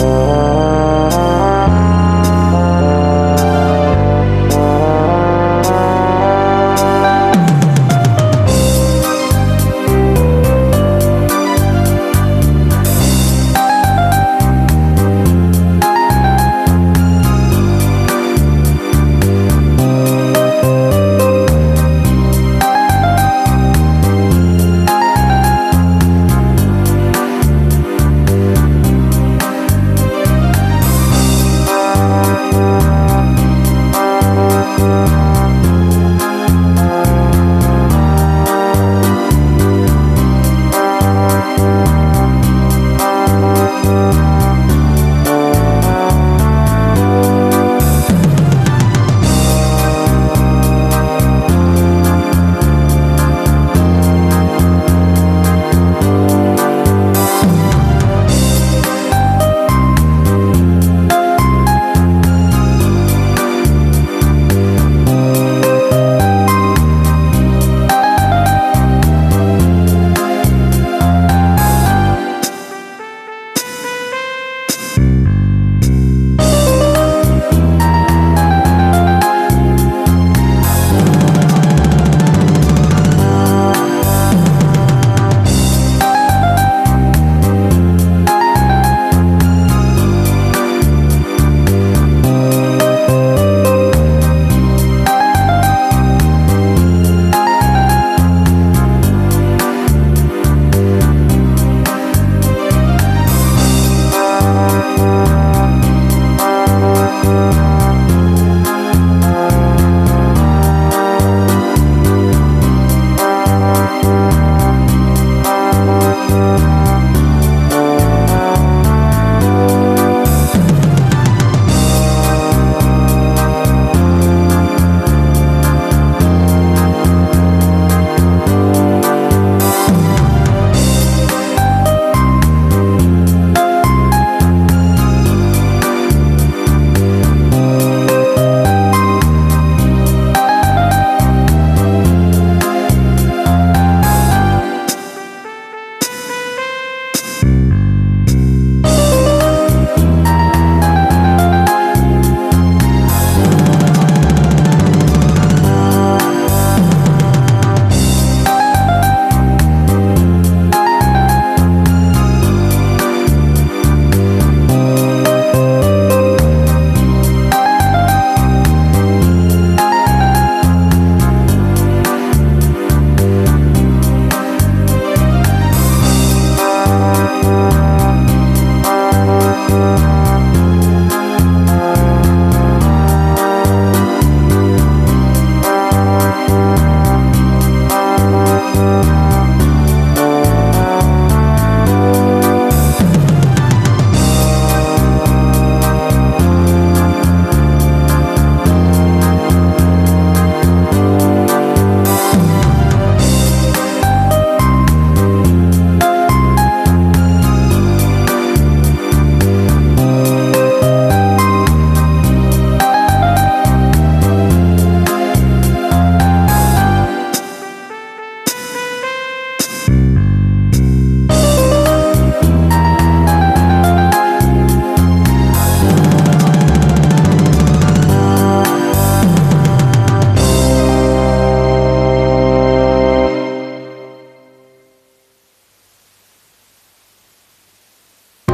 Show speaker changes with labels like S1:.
S1: Oh.